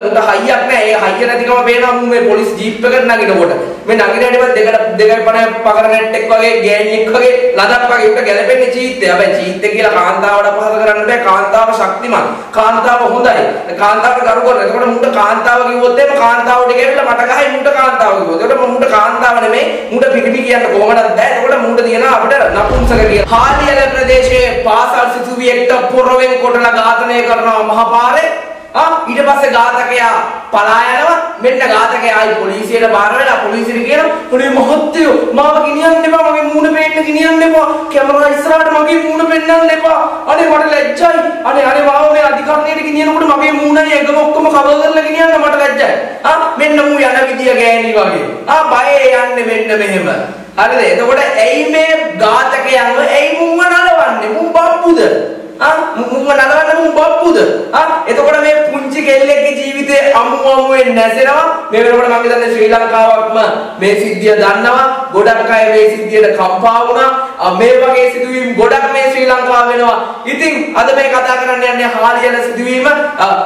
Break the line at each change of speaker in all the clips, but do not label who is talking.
උන්ට හයියක් නැහැ. ඒ හයිය නැතිකම පේනවා මු මේ පොලිස් ජීප් එකට නගිනකොට. මේ නගින හැටිවත් දෙකට දෙකයි පණ පකර නැට්ටෙක් වගේ ගෑණියෙක් වගේ ලදක් වගේ උන්ට ගැලපෙන්නේ චීත්තේ. හැබැයි චීත්තේ කියලා කාන්තාවට අපහාස කරන්න බෑ. කාන්තාව ශක්තිමත්. කාන්තාව හොඳයි. කාන්තාවට කරු කරන. එතකොට මුන්ට කාන්තාව කිව්වොත් එහෙම කාන්තාවට ගෙවිලා මට ගහයි මුන්ට කාන්තාව කිව්වොත්. එතකොට මුන්ට කාන්තාව නෙමෙයි මුන්ට පිටිපි කියන්න කොහොමදත් බෑ. එතකොට මුන්ට තියෙනවා අපිට නපුංසක කියලා. හාලියල ප්‍රදේශයේ පාසල් සිසුවියෙක්ට පොරවෙන් කොටලා ඝාතනය කරනවා මහපාරේ ඊට පස්සේ ඝාතකයා පලා යනවා. මෙන්න ඝාතකයා ආයි පොලිසියට බාර වෙලා පොලිසියට කියනවා "අනේ මහත්තයෝ මාව ගෙනියන්න එපා මගේ මූණ පේන්න ගෙනියන්න එපා. කැමරා ඉස්සරහට මගේ මූණ පෙන්වන්න එපා. අනේ මට ලැජ්ජයි. අනේ අනේ මාව මේ අධිකරණයට ගෙනියනකොට මගේ මූණයි ඇඟම ඔක්කොම කවර් කරලා ගෙනියන්න මට ලැජ්ජයි. ආ මෙන්න මූ යන විදිය ගෑණි වගේ. ආ බයේ යන්නේ මෙන්න මෙහෙම. හරිද? එතකොට ඇයි මේ ඝාතකයන්ව ඇයි මුව නලවන්නේ? මු බබ්බුද මුංග නලවන්න මුං බප්පුද? එතකොට මේ පුංචි කෙල්ලෙක්ගේ ජීවිතේ අමු අමුවෙන් නැසෙනවා. මේ වෙනකොට මම හිතන්නේ ශ්‍රී ලංකාවක්ම මේ සිද්ධිය දන්නවා. ගොඩක් අය මේ සිද්ධියට කම්පා වුණා. මේ වගේ සිදුවීම් ගොඩක් මේ ශ්‍රී ලංකාව වෙනවා. ඉතින් අද මේ කතා කරන්න යන්නේ හාලියන සිදුවීම.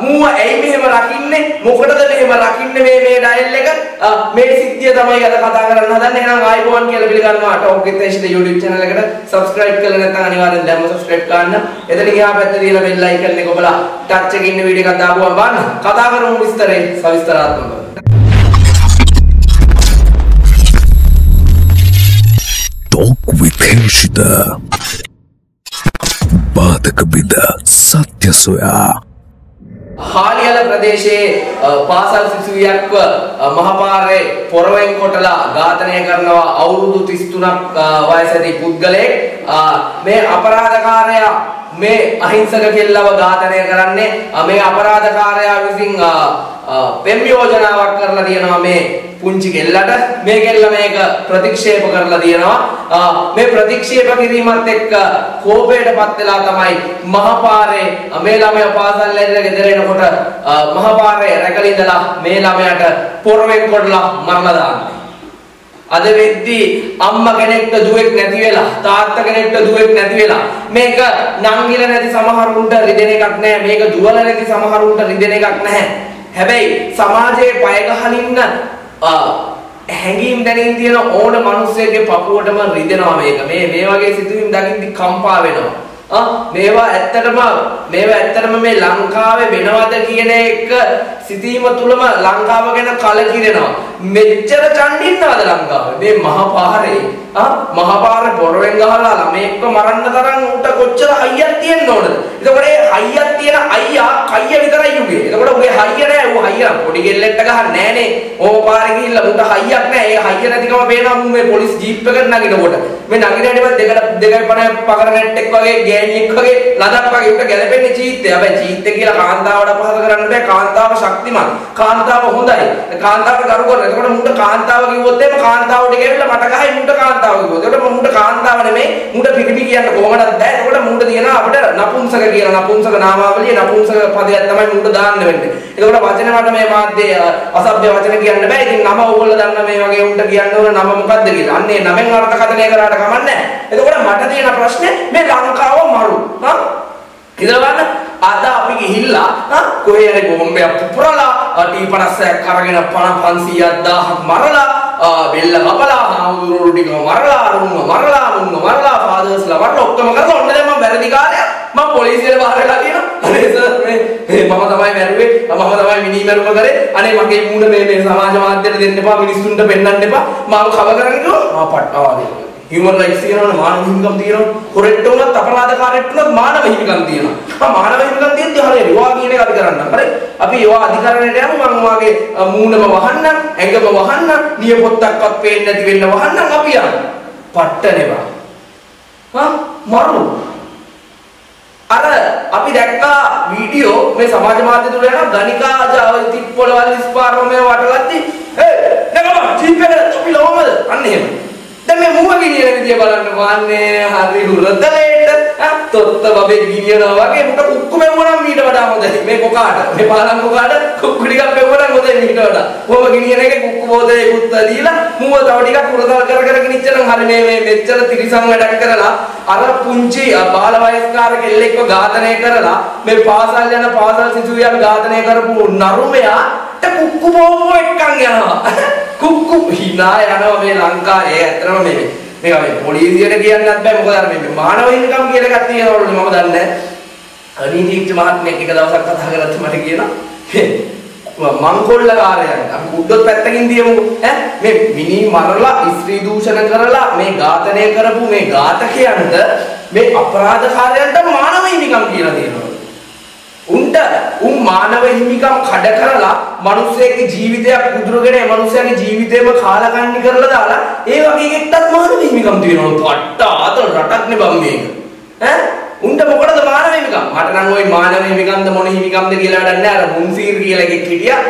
මූව ඇයි මෙහෙම රකින්නේ? මොකටද මෙහෙම රකින්නේ මේ මේ ඩයල් එක? මේ සිද්ධිය තමයි අද කතා කරන්න හදන්නේ. එහෙනම් ආයිබෝන් කියලා පිළිගන්නවා. ටොක් විත් YouTube channel එකට subscribe කරලා නැත්නම් අනිවාර්යෙන් දැම්ම subscribe කරන්න. එතන ගියා පැත්තේ තියෙන බෙල් අයිකන් එක ඔබලා ටච් එකකින් ඉන්න වීඩියෝ එකක් දාපුවම බලන්න. කතා කරමු විස්තරේ සවිස්තරාත්මකව.
Talk with Hirshida. බාධක බිඳ සත්‍ය සොයා
හාලියල ප්‍රදේශයේ පාසල් සිසුවියක්ව මහපාරේ පොරවෙන් කොටලා ඝාතනය කරනවා අවුරුදු 33ක් වයස ඇති පුද්ගලයෙක් මේ අපරාධකාරයා මේ අහිංසක කෙල්ලව ඝාතනය කරන්නේ මේ අපරාධකාරයා විසින් පෙම් යෝජනාවක් කරලා තියෙනවා මේ පුංචි කෙල්ලට. මේ කෙල්ල මේක ප්‍රතික්ෂේප කරලා තියෙනවා මේ ප්‍රතික්ෂේප කිරීමත් එක්ක කෝපයටපත් වෙලා තමයි මහපාරේ මේ ළමයා පාසල් ඇරිලා ගෙදර එනකොට මහපාරේ රැකලා ඉඳලා මේ ළමයාට පොරවෙන් කොටලා මරලා දාන්නේ. අද වෙද්දී අම්මා කෙනෙක්ට දුවෙක් නැති වෙලා තාත්තා කෙනෙක්ට දුවෙක් නැති වෙලා මේක නංගිල නැති සමහරුන්ට රිදෙන එකක් නැහැ මේක දුවල නැති සමහරුන්ට රිදෙන එකක් නැහැ. හැබැයි සමාජයේ පය ගහලින්න හැඟීම් දැනින් තියෙන ඕන මිනිස්සෙක්ගේ පපුවටම රිදෙනවා මේක. මේ මේ වගේ සිතුවිලි දකින්න කම්පා වෙනවා. මේවා ඇත්තටම මේවා ඇත්තටම මේ ලංකාවේ වෙනවද කියන එක සිතීම තුලම ලංකාව ගැන කලකිරෙනවා. මෙච්චර චණ්ඩින්නවද ලංකාවේ? මේ මහපාරේ ආ මහපාරේ පොරවෙන් ගහලා ළමෙක්ව මරන්න තරම් උට කොච්චර හයියක් තියෙන්න ඕනද? එතකොට ඒ හයියක් තියෙන අයියා කයිය විතරයි උගේ. එතකොට උගේ හයිය නෑ. ඌ හයිය පොඩි ගෙල්ලෙක්ට ගහන්නේ නෑනේ. ඕ පාරේ ගිහිල්ලා උට හයියක් නෑ. ඒ හයිය නැතිකම පේනවා මු මේ පොලිස් ජීප් එකට නගිනකොට. මේ නගින හැටිවත් දෙකට දෙකයි පණ පකර නැට්ටෙක් වගේ ගෑණියෙක් වගේ ලදක් වගේ උට ගැලපෙන්නේ චීත්තේ. හැබැයි චීත්තේ කියලා කාන්තාවට අපහාස කරන්න බෑ. කාන්තාව ශක්තිමත්. කාන්තාව හොඳයි. කාන්තාවට කරු කරන. එතකොට මුන්ට කාන්තාව කිව්වොත් එහෙම කාන්තාවට ගෙවිලා මට ගහයි මුන්ට කාන්තාව කිව්වොත්. එතකොට මුන්ට කාන්තාව නෙමෙයි මුන්ට පිටිපි කියන්න කොහොමදත් බෑ. එතකොට මුන්ට තියෙනවා අපිට නපුංසක කියන නපුංසක නාමාවලිය නපුංසක පදයක් තමයි මුන්ට දාන්න වෙන්නේ. එතකොට වචන වලට මේ මාධ්‍ය අසභ්‍ය වචන කියන්න බෑ. ඉතින් නම ඕගොල්ලෝ දන්න මේ වගේ උන්ට කියන්න ඕන නම මොකද්ද කියලා. අන්නේ නමෙන් අර්ථකථනය කරාට කමන්නේ එතකොට මට තියෙන ප්‍රශ්නේ මේ ලංකාව මරු. හා ඉතින් අද අපි ගිහිල්ලා කොහේ හරි බෝම්බයක් පුපුරලා ටී50ක් අරගෙන පණ 500ක් 1000ක් මරලා බෙල්ල කපලා හාමුදුරුවෝ ටික මරලා අරුන්ව මරලා මුන්ව මරලා ෆාදර්ස්ලා මරලා ඔක්කොම කරලා ඔන්න දැන් මම වැරදි කාලයක් මම පොලිසියට බාර වෙලා කියනවා අනේ සර් මේ මම තමයි මැරුවේ මම තමයි මිනි මැරුම කරේ. අනේ මගේ මූණ මේ මේ සමාජ මාධ්‍යයට දෙන්න එපා මිනිස්සුන්ට පෙන්වන්න එපා. මාව කව කරගෙන කිව්වා ආ පට්ටවාදී. හියුමන් රයිට්ස් තියෙනවනේ මානව හිමිකම් තියෙනවා. හොරෙට්ට උනත් අපරාධකාරයෙක්ට උනත් මානව හිමිකම් තියෙනවා. ආ මානව හිමිකම් තියෙද්දි හරියට ඒවා කියන එක අපි කරන්න. හරි? අපි ඒවා අධිකරණයට යමු මම වාගේ මූණම වහන්න ඇඟම වහන්න නියපොත්තක්වත් පේන්නේ නැති වෙන්න වහන්න අපි යමු. පට්ටනේවා. හා මරු. අර අපි දැක්කා වීඩියෝ මේ සමාජ මාධ්‍ය තුල යන ගණිකා ජාවිති පොළවල් ඉස්පාරෝ මේ වටලද්දි ඒ නගම ජීප් එකට අපි ලවමද? අන්න එහෙම. දැන් මේ මුව ගිනියන විදිය බලන්න වාන්නේ හරි හුරතලේට. තොත්ත බබේ ගිනියනවා වගේ මුට කුක්කු මෙවුවනම් මීට වඩා හොඳයි. මේ කොකාට මේ පාලම් කොකාට කුක්කු ටිකක් මෙවුවනම් හොඳයි ඊට වඩා. කොහොම ගෙනියන එක කුක්කු බෝතලයකුත් දීලා මූව තව ටිකක් කුරතල් කර කර ගෙනිච්චනම් හරි මේ මේ මෙච්චර තිරිසන් වැඩක් කරලා අර පුංචි බාල වයස්කාර කෙල්ලෙක්ව ඝාතනය කරලා මේ පාසල් යන පාසල් සිසුවියක් ඝාතනය කරපු නරුමයාට කුක්කු බෝමෝ එක්කන් යනවා. කුක්කු hina යනවා මේ ලංකාවේ ඇත්තටම මේ මේක මේ පොලිසියට කියන්නත් බෑ මොකද අර මේ මානව හිමිකම් කියලා එකක් තියෙනවලු මම දන්නේ නැහැ. නීතිඥ මහත්මයෙක් එක දවසක් කතා කරද්දි මට කියනවා මංකොල්ලකාරයන්. අපි කුඩොත් පැත්තකින් දියමු ඈ? මේ මිනි මරලා ස්ත්‍රී දූෂණ කරලා මේ ඝාතනය කරපු මේ ඝාතකයන්ට මේ අපරාධකාරයන්ට මානව හිමිකම් කියලා දෙනවා උන්ට උන් මානව හිමිකම් කඩ කරලා මිනිස්සෙක්ගේ ජීවිතයක් උදුරගෙන ඒ මිනිස්යාගේ ජීවිතේම කාලකන්ණි කරලා දාලා ඒ වගේ එකටත් මානව හිමිකම් තියෙනවා. පට්ට ආත රටක් නේ බම් මේක. ඈ? උන්ට මොකටද මානව හිමිකම් මට නම් ওই මානව හිමිකම්ද මොන හිමිකම්ද කියලා වැඩක් නැහැ අර මුන්සීර් කියලා එකෙක් හිටියා.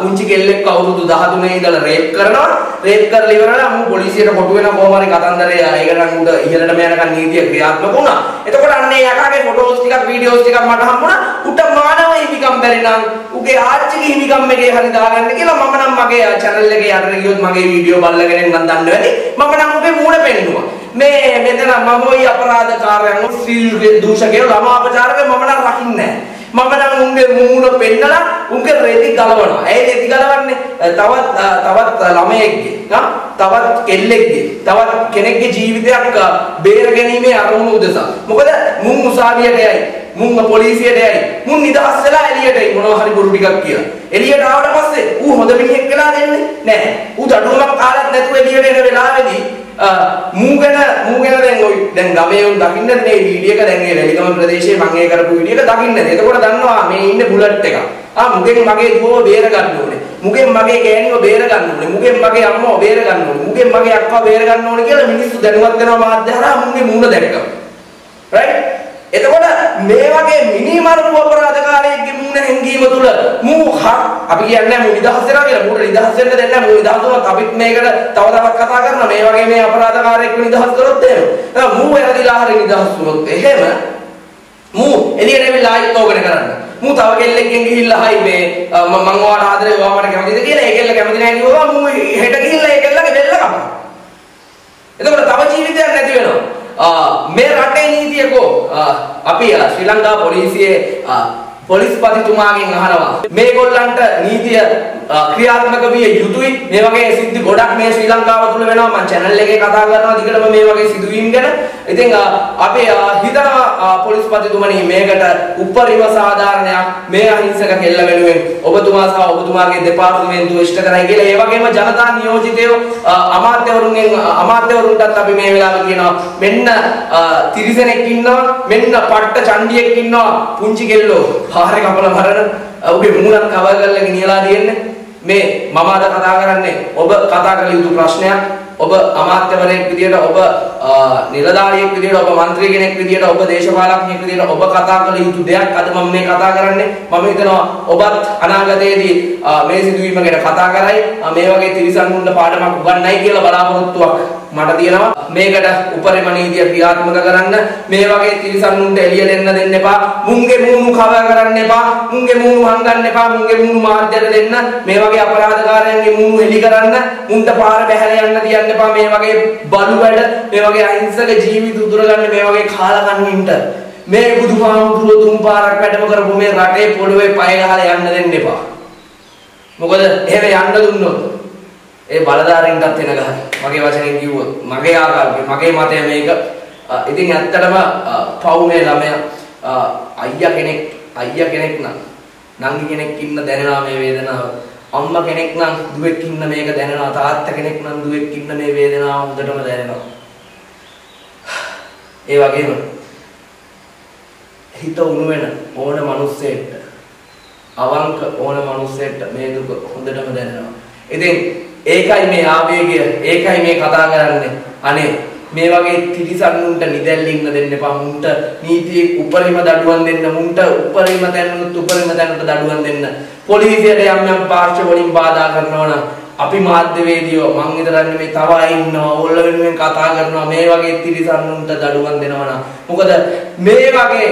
පුංචි කෙල්ලෙක් අවුරුදු 13 ඉඳලා රේප් කරනවා. රේප් කරලා ඉවරලා මම පොලිසියට කොටු වෙන කොහොම හරි කතන්දරේ ඒක නම් උඩ ඉහළටම යනකන් නීතිය ක්‍රියාත්මක වුණා. එතකොට අන්න ඒ යකාගේ ෆොටෝස් ටිකක් වීඩියෝස් ටිකක් මට හම්බුණා. උට මානව හිමිකම් බැරි නම් උගේ ආච්චිගේ හිමිකම් එකේ හරි දාගන්න කියලා මම නම් මගේ channel එකේ යටට ගියොත් මගේ වීඩියෝ බලලාගෙන නම් දන්න වැඩි. මම නම් උගේ මූණ පෙන්නුවා. මේ මෙතන මම ওই අපරාධකාරයන් ස්ත්‍රී දූෂකයෝ ළමා අපචාරක මම නම් රකින්නේ මම නම් උන්ගේ මූණ පෙන්නලා උන්ගේ රෙදි ගලවනවා. ඇයි රෙදි ගලවන්නේ? තවත් තවත් ළමයෙක්ගේ, නා තවත් කෙල්ලෙක්ගේ, තවත් කෙනෙක්ගේ ජීවිතයක් බේර ගැනීමේ අරමුණ උදෙසා. මොකද මුන් උසාවියට යයි, මුන් පොලිසියට යයි, මුන් නිදහස් වෙලා එළියට එයි මොනවා හරි බොරු ටිකක් කියලා. එළියට ආවට පස්සේ ඌ හොඳ මිනිහෙක් වෙලා දෙන්නේ නැහැ. ඌ දඩුවමක් කාලත් නැතුව එළියට එන වෙලාවේදී මූගෙන මූගෙන දැන් ওই දැන් ගමේ උන් දකින්නද මේ වීඩියෝ එක දැන් මේ රැලිගම ප්‍රදේශයේ මම ඒ කරපු වීඩියෝ එක දකින්නද එතකොට දන්නවා මේ ඉන්නේ බුලට් එක ආ මුගෙන් මගේ දුවව බේර ගන්න ඕනේ මුගෙන් මගේ ගෑණිව බේර ගන්න ඕනේ මුගෙන් මගේ අම්මව බේර ගන්න ඕනේ මුගෙන් මගේ අක්කව බේර ගන්න ඕනේ කියලා මිනිස්සු දැනුවත් වෙනවා මාධ්‍ය හරහා මුගේ මූණ දැක්කම රයිට් එතකොට මේ වගේ මිනි මරපු අපරාධකාරයෙක්ගේ මූණ හැංගීම තුල මූ අපි කියන්නේ මූ නිදහස් වෙනවා කියලා. මූට නිදහස් වෙන්න දෙන්නේ නැහැ මූ නිදහස් වුණොත් අපිත් මේකට තව තවත් කතා කරනවා. මේ වගේ මේ අපරාධකාරයෙක්ව නිදහස් කරොත් එහෙම. මූ වැරදිලා හරි නිදහස් වුණොත් එහෙම මූ එළියට එවිලා ආයෙත් ඕකනේ කරන්න. මූ තව කෙල්ලෙක්ගෙන් ගිහිල්ලා හයි මේ මම ඔයාට ආදරේ ඔයා මට කැමතිද? කියලා ඒ කෙල්ල කැමති නැහැ කිව්වා. මූ හෙට ගිහිල්ලා ඒ කෙල්ලගේ බෙල්ල කපනවා. එතකොට තව ජීවිතයක් නැති වෙනවා. මේ රටේ නීතියකෝ අපි ශ්‍රී ලංකා පොලිසියේ පොලිස්පතිතුමාගෙන් අහනවා. මේගොල්ලන්ට නීතිය ක්‍රියාත්මක විය යුතුයි. මේ වගේ සිද්ධි ගොඩක් මේ ශ්‍රී ලංකාව තුල වෙනවා. මම channel එකේ කතා කරනවා. දිගටම මේ වගේ සිදුවීම් ගැන. ඉතින් අපි හිතනවා පොලිස්පතිතුමනි මේකට උපරිම සාධාරණයක් මේ අහිංසක කෙල්ල වෙනුවෙන් ඔබතුමා සහ ඔබතුමාගේ දෙපාර්තමේන්තුව ඉෂ්ට කරයි කියලා. ඒ වගේම ජනතා නියෝජිතයෝ අමාත්‍යවරුන්ගෙන් අමාත්‍යවරුන්ටත් අපි මේ වෙලාවේ කියනවා. මෙන්න තිරිසනෙක් ඉන්නවා. මෙන්න පට්ට චණ්ඩියෙක් ඉන්නවා. පුංචි කෙල්ලෝ. පාරේ කපලා මරන ඔබේ මූණක් කවර් කරලා ගෙනියලා තියෙන්නේ. මේ මම අද කතා කරන්නේ ඔබ කතා කළ යුතු ප්‍රශ්නයක් ඔබ අමාත්‍යවරයෙක් විදියට ඔබ නිලධාරියෙක් විදියට ඔබ മന്ത്രി කෙනෙක් විදියට ඔබ දේශපාලඥයෙක් විදියට ඔබ කතා කළ යුතු දෙයක් අද මම මේ කතා කරන්නේ මම හිතනවා ඔබත් අනාගතයේදී මේ සිදුවීම ගැන කතා කරයි මේ වගේ තිරිසන්ුන්ට පාඩමක් උගන්වයි කියලා බලාපොරොත්තුවක් මට තියෙනවා මේකට උපරිම නීතිය ක්‍රියාත්මක කරන්න. මේ වගේ තිරිසන්ුන්ට එළියට එන්න දෙන්න එපා. මුන්ගේ මූණු කවර් කරන්න එපා. මුන්ගේ මූණු හංගන්න එපා. මුන්ගේ මූණු මාධ්‍යට දෙන්න. මේ වගේ අපරාධකාරයන්ගේ මූණු එලි කරන්න. මුන්ට පාර බැහැර යන්න තියන්න එපා. මේ වගේ බලු වැඩ මේ වගේ අහිංසක ජීවිත උදුරගන්න මේ වගේ කාලකන්නින්ට මේ බුදුහාමුදුරුවෝ තුන් පාරක් වැඩම කරපු මේ රටේ පොළොවේ පය ගහලා යන්න දෙන්න එපා. මොකද එහෙම යන්න දුන්නොත් ඒ බලධාරීන්ටත් එන ගහයි. මගේ වචනෙන් කිව්වොත් මගේ ආකල්පය මගේ මතය මේක. ඉතින් ඇත්තටම පවුනේ ළමයා අයියා කෙනෙක් අයියා කෙනෙක් නම් නංගි කෙනෙක් ඉන්න දැනෙනවා මේ වේදනාව. අම්මා කෙනෙක් නම් දුවෙක් ඉන්න මේක දැනෙනවා. තාත්තා කෙනෙක් නම් දුවෙක් ඉන්න මේ වේදනාව හොඳටම දැනෙනවා. ඒ වගේම හිත උණු වෙන ඕන මිනිස්සෙක්ට අවංක ඕන මිනිස්සෙක්ට මේ දුක හොඳටම දැනෙනවා. ඉතින් ඒකයි මේ ආවේගය ඒකයි මේ කතා කරන්නේ. අනේ මේ වගේ තිරිසන්නුන්ට නිදැල්ල ඉන්න දෙන්න එපා. මුන්ට නීතියේ උපරිම දඩුවම් දෙන්න මුන්ට උපරිම තැනුත් උපරිම තැනට දඩුවම් දෙන්න. පොලිසියට යම් යම් පාර්ශ්ව වලින් බාධා කරනවා නම් අපි මාධ්‍යවේදියෝ මං විතරක් නෙමෙයි තව අය ඉන්නවා ඕල්ල වෙනුවෙන් කතා කරනවා මේ වගේ තිරිසන්නුන්ට දඩුවම් දෙනවා නම්. මොකද මේ වගේ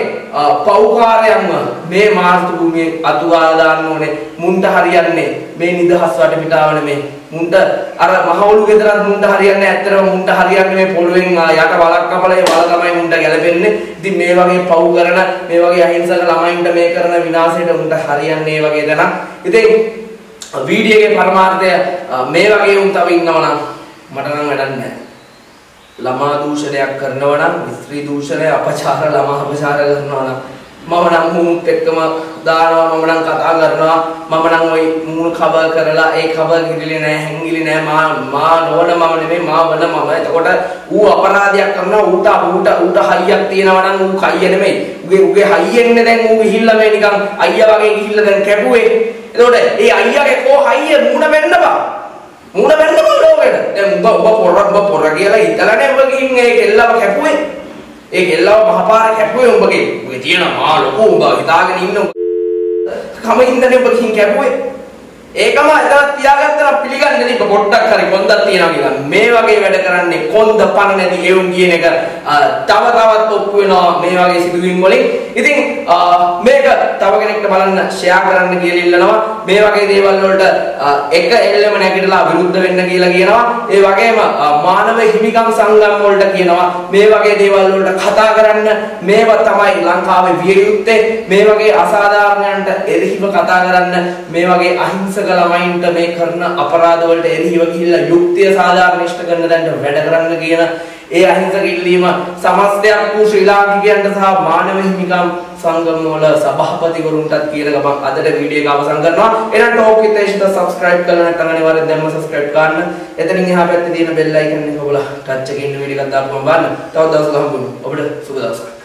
පෞකාරයන්ම මේ මාර්තු භූමියේ අතුගාලා දාන්න ඕනේ. මුන්ට හරියන්නේ මේ නිදහස් වටපිටාව නෙමෙයි මුන්ට අර මහවුළු ගෙදරත් මුන්ට හරියන්නේ ඇත්තටම මුන්ට හරියන්නේ මේ පොළොවෙන් යට වලක් කපලා ඒ වල තමයි මුන්ට ගැලපෙන්නේ. ඉතින් මේ වගේ පව් කරන මේ වගේ අහිංසක ළමයින්ට මේ කරන විනාශයට මුන්ට හරියන්නේ වගේ දණක්. ඉතින් වීඩියෝ එකේ පරමාර්ථය මේ වගේ උන් තව ඉන්නවා නම් මට නම් වැඩක් නැහැ. ළමා දූෂණයක් කරනවා නම් ස්ත්‍රී දූෂණය අපචාර ළමා අපචාර කරනවා නම් මම නම් මුමුත් එක්කම දානවා මම නම් කතා කරනවා මම නම් ওই මූණ කවර් කරලා ඒ කවර් කිරිලි නෑ හැංගිලි නෑ මා මා නොවන මම නෙමෙයි මා වන මම. එතකොට ඌ අපරාධයක් කරනවා ඌට ඌට ඌට හයියක් තියෙනවා නම් ඌ කයිය නෙමෙයි. උගේ උගේ හයියෙන්නේ දැන් ඌ ගිහිල්ලා මේ නිකන් අයියා වගේ ගිහිල්ලා දැන් කැපුවේ. එතකොට ඒ අයියාගේ කෝ හයිය මූණ වෙන්න බා මූණ වෙන්න බා ලෝකෙට. දැන් උඹ උඹ පොර උඹ පොර කියලා හිතලානේ උඹ ගිහින් ඒ කෙල්ලව කැපුවේ. ඒ කෙල්ලව මහපාර කැපුවේ උඹගේ. උඹගේ තියෙන මා ලොකු උඹ හිතාගෙන ඉන්න කම හින්දානේ උඹ ගිහින් කැපුවේ. ඒකම එතනත් තියාගත්තා පිළිගන්නේ නැති පොට්ටක් හරි කොන්දක් තියනවා කියලා. මේ වගේ වැඩ කරන්නේ කොන්ද පණ නැති එවුන් කියන එක තව තවත් ඔප්පු වෙනවා මේ වගේ සිදුවීම් වලින්. ඉතින් මේක තව කෙනෙක්ට බලන්න ෂෙයා කරන්න කියලා ඉල්ලනවා. මේ වගේ දේවල් වලට එක එල්ලෙම නැගිටලා විරුද්ධ වෙන්න කියලා කියනවා. ඒ වගේම මානව හිමිකම් සංගම් වලට කියනවා මේ වගේ දේවල් වලට කතා කරන්න මේවා තමයි ලංකාවේ විය යුත්තේ. මේ වගේ අසාධාරණයන්ට එරෙහිව කතා කරන්න මේ වගේ අහිංසක අහිංසක ළමයින්ට මේ කරන අපරාධ වලට එරෙහිව ගිහිල්ලා යුක්තිය සාධාරණීෂ්ඨ කරන දැන්ට වැඩ කරන්න කියන ඒ අහිංසක ඉල්ලීම සමස්තයක් වූ ශ්‍රී ලාංකිකයන්ට සහ මානව හිමිකම් සංගම වල සභාපතිවරුන්ටත් කියන ගමන් අදට වීඩියෝ එක අවසන් කරනවා. එහෙනම් ටෝක් විත් ඒෂ්ට subscribe කරලා නැත්නම් අනිවාර්යෙන් දැන්ම subscribe කරන්න. එතනින් එහා පැත්තේ තියෙන bell icon එක ඔබලා ටච් එකකින් වීඩියෝ එකක් දාපුවම බලන්න. තවත් දවසක හම්බුනේ. ඔබට සුබ දවසක්.